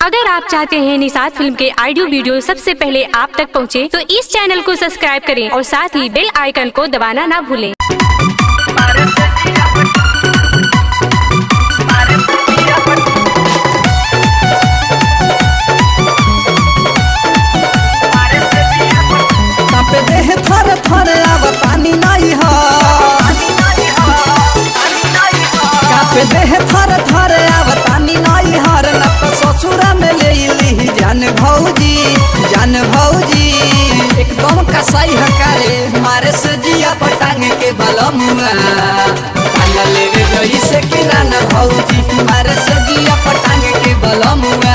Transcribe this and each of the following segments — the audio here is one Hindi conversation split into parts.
अगर आप चाहते हैं निषाद फ़िल्म के ऑडियो वीडियो सबसे पहले आप तक पहुँचे, तो इस चैनल को सब्सक्राइब करें और साथ ही बेल आइकन को दबाना ना भूलें। थर थर जान भौजी जान भौजी। एकदम कसाई हकारे, मारे से जिया पटांग के बलमुआ लेवे गई से किराना भौजी, मारे से जिया पटांग के बलमुआ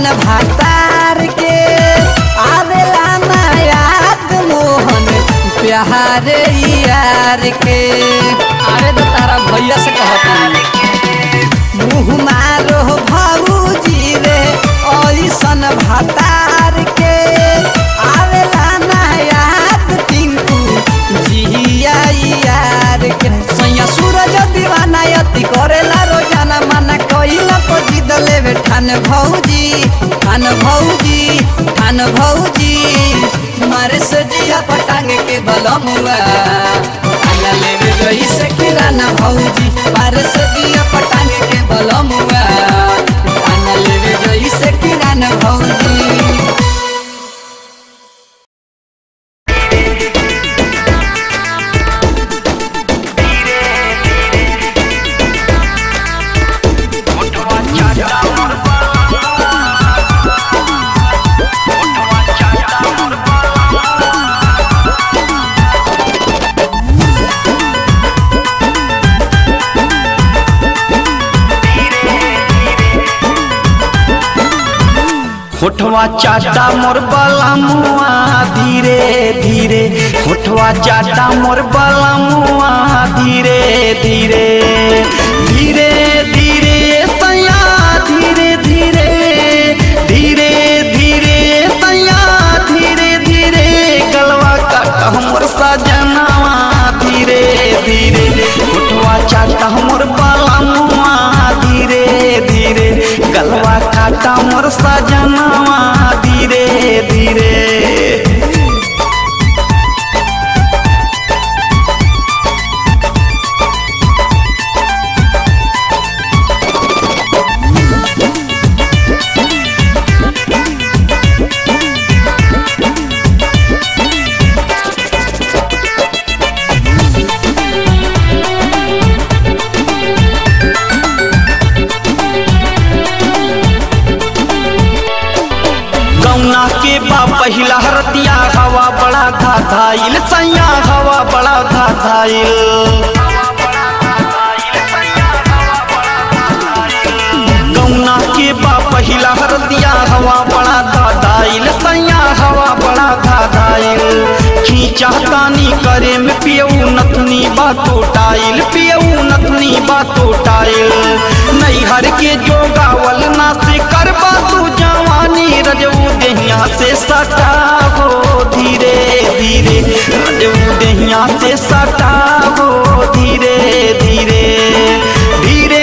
ऐसन भातार के आवेला ना मोहन, प्यार यार के। अरे तो तारा भैया से कहता मुँह मारो भौजी रे ऐसन भातार के। आवेला ना टिंकू, जिया यार के। सैया सूरज दीवाना यति करेला रोज़ाना माना को तो जिद लेवे ठान भौजी ठान भौजी ठान भौजी मारे से जिया पटांग के बलमुआ आना लेवे गई से किराना भौजी मारे सजिया जिया पटांग के बलमुआ होठवा चाटा मोर बलमुआ धीरे धीरे। होठवा चाटा मोर बलमुआ धीरे धीरे। धीरे धाधाइल सैया हवा बड़ा धाधाइल गौना के बा पहिला हरतिया हवा बड़ा धाधाइल सैया हवा बड़ा धाधाइल खींचा तानी करे, में पियऊ नथनी बातो टाइल, पियऊ नथनी बातो टाइल। नहीं हर के जो गावल ना से कर बातू जवानी, रजऊ दहिया से सटा हो धीरे धीरे। रजऊ दहिया से सटा हो धीरे धीरे। धीरे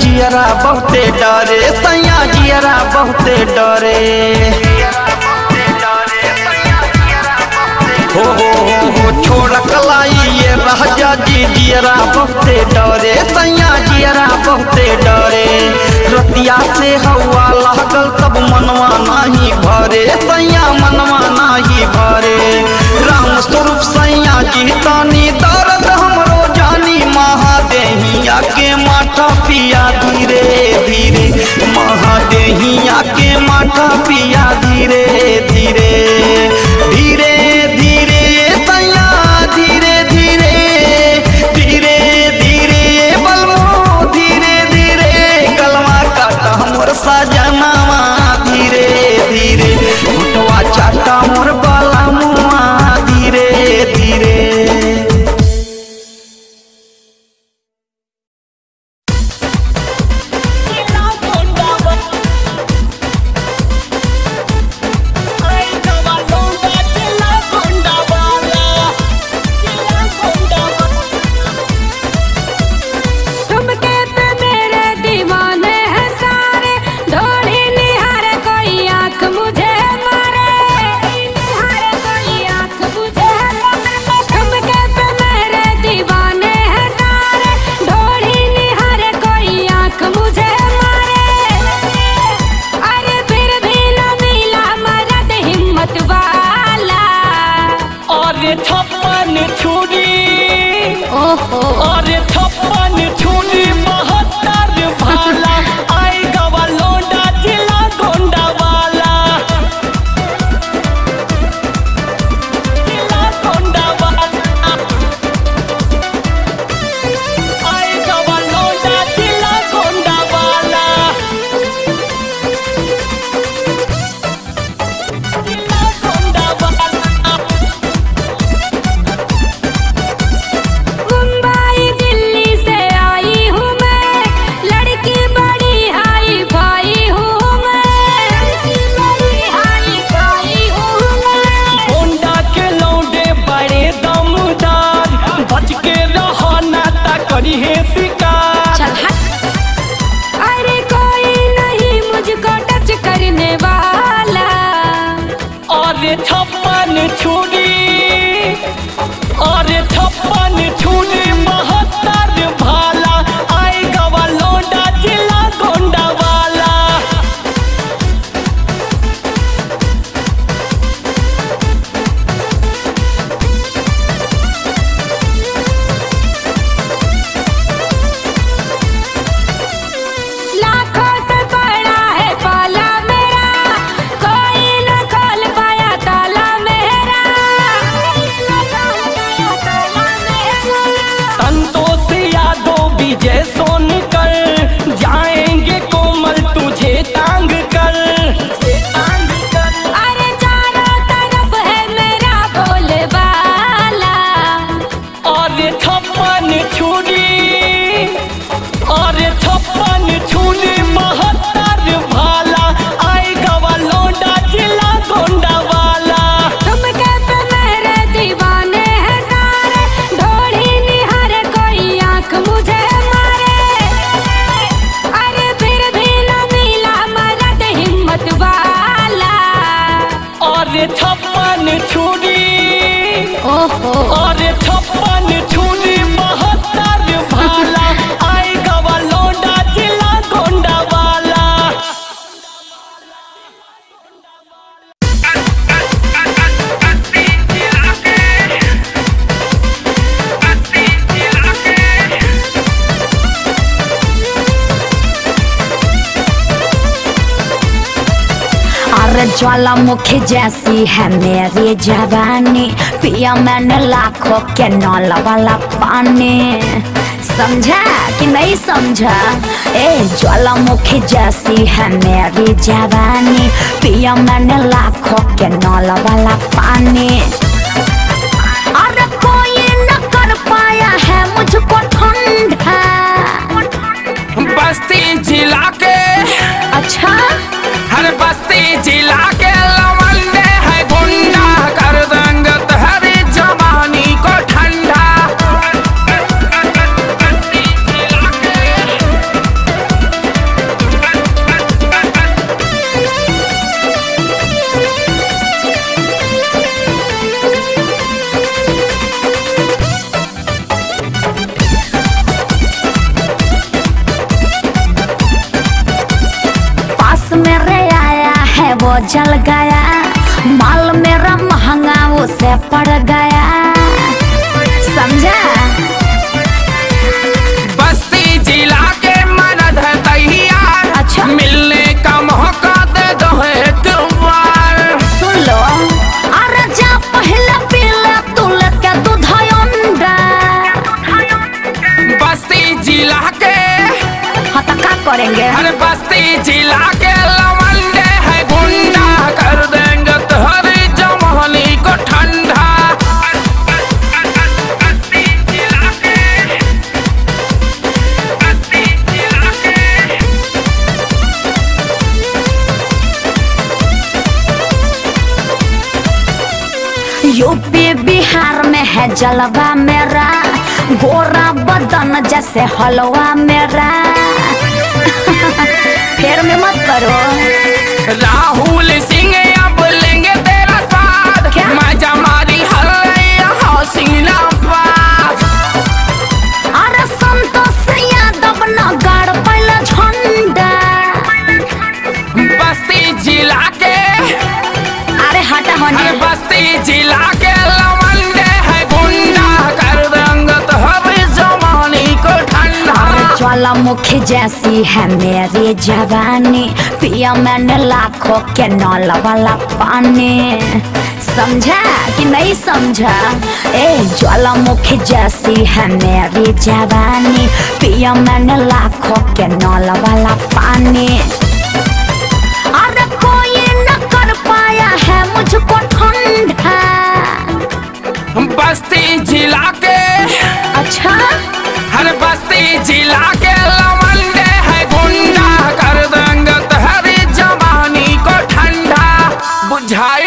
जियरा बहुते डरे, सैया जियरा बहुते डरे। हो हो हो हो छोड़ कलाइए राजा जी, जियरा बहुते डरे, सैया जियरा बहुते डरे। रतिया से हवा लागल तब मनवा नहीं भरे, सैया मनवा नहीं भरे। राम स्वरूप सैया जी, तानी दर्द हमरो जानी, महादेहिया के माथा पिया धीरे धीरे महादेहिया के माथा पिया धीरे। money, top money to the छोड़ ज्वालामुखी जैसी है मेरी जवानी। पिया मैंने लाखों के नौल वाला पानी। समझा कि नहीं समझा? ए ज्वालामुखी जैसी है मेरी जवानी। पिया मैंने लाखों के नौल वाला पानी। जल गया। माल मेरा महँगा उसे पड़ गया। समझा? बस्ती जिला के मरद है तैयार। अच्छा। मिलने का मौका दे दो एक बार सुन लो। अरे जा पहले पी ले लेके बस्ती जिला के हाँ तो का करेंगे? हर बस्ती जिला के लवंडे है जलवा मेरा गोरा बदन जैसे हलवा मेरा। फिर में मत करो राहुल सिंह अब लेंगे तेरा साथ। क्या? मैं जमारी हल्ला अरे संतोष यादव नगर पहले झंडा। बस्ती जिला के। अरे हटा होने। बस्ती जिला ज्वालामुखी जैसी है मेरी जवानी। पिया मैंने लाखों के नल वाला पानी। समझा कि नहीं समझा? ए ज्वालामुखी जैसी है मेरी जवानी। पिया मैंने लाखों के नल वाला पानी। अरे कोई न कर पाया है मुझको ठंडा। बस्ती जिला के। अच्छा? हर बस्ती जिला के लमंडे है गुंडा। कर देंगे तुम्हारी जवानी को ठंडा। बुझाइल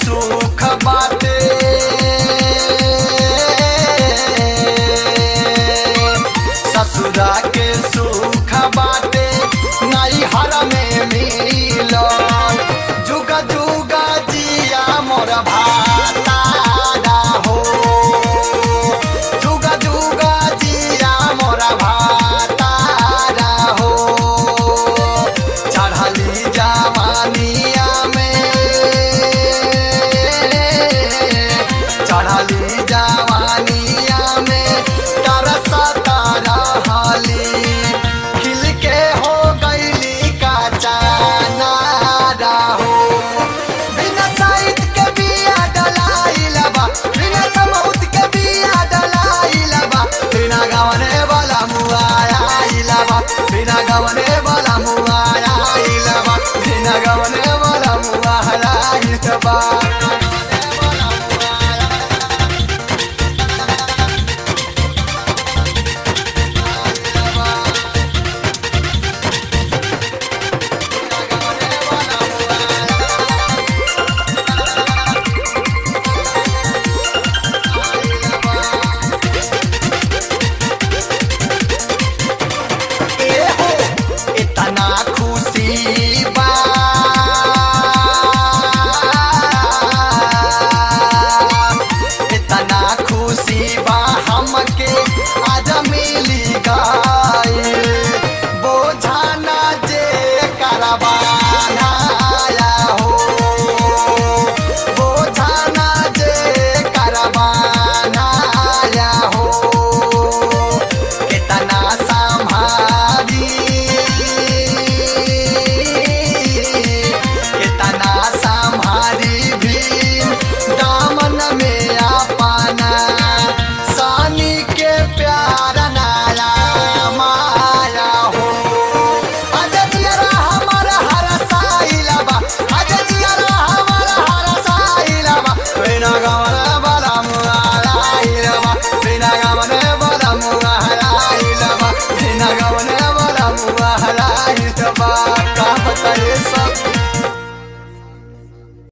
so गवने वाला मुआ आइल बा। बिना गवने वाला मुआ आइल बा।